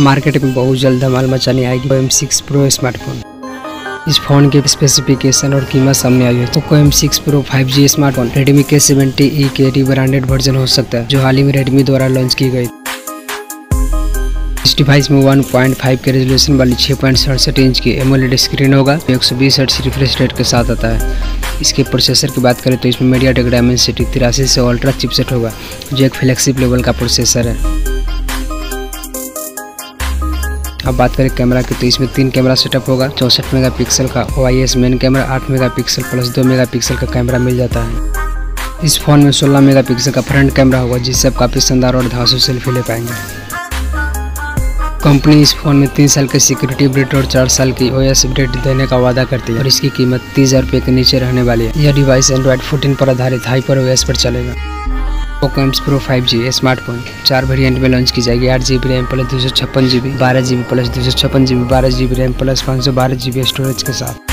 Market में बहुत जल्द धमाल मचाने आएगी एम सिक्स प्रो स्मार्टफ़ोन इस फ़ोन के स्पेसिफिकेशन और कीमत सामने आई है। तो M six pro five G smartphone Redmi के सेवेंटी ई के टी ब्रांडेड वर्जन हो सकता है, जो हाल ही में रेडमी द्वारा लॉन्च की गई। इस डिवाइस में 1.5 के रेजोल्यूशन वाली छः पॉइंट सड़सठ इंच की एमोलेड स्क्रीन होगा एक सौ बीस हर्ट्ज रिफ्रेश रेट के साथ आता है। इसके प्रोसेसर की बात करें तो इसमें मीडिया टेक डायमेंसिटी तिरासी से अल्ट्रा चिपसेट होगा, जो एक फ्लेक्सिब लेवल का प्रोसेसर है। अब बात करें कैमरा की तो इसमें तीन कैमरा सेटअप होगा, चौसठ मेगापिक्सल का ओआईएस मेन कैमरा आठ मेगापिक्सल प्लस दो मेगापिक्सल का कैमरा मिल जाता है। इस फ़ोन में 16 मेगापिक्सल का फ्रंट कैमरा होगा, जिससे आप काफ़ी शानदार और धांसू सेल्फी ले पाएँगे। कंपनी इस फ़ोन में तीन साल के सिक्योरिटी अपडेट और चार साल की ओ अपडेट देने का वादा करती है और इसकी कीमत तीस हज़ार रुपये के नीचे रहने वाली है। यह डिवाइस एंड्रॉइड 14 पर आधारित हाइपर ओएस पर चलेगा। पोकोम्स प्रो 5G स्मार्टफ़ोन चार वेरिएंट में लॉन्च की जाएगी आठ जी बी रैम प्लस दो सौ छप्पन जी बारह जी बी प्लस दो सौ छप्पन जी बारह जी बी रैम प्लस पाँच सौ बारह जी बी स्टोरेज के साथ।